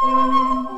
Thank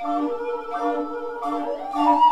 Thank you.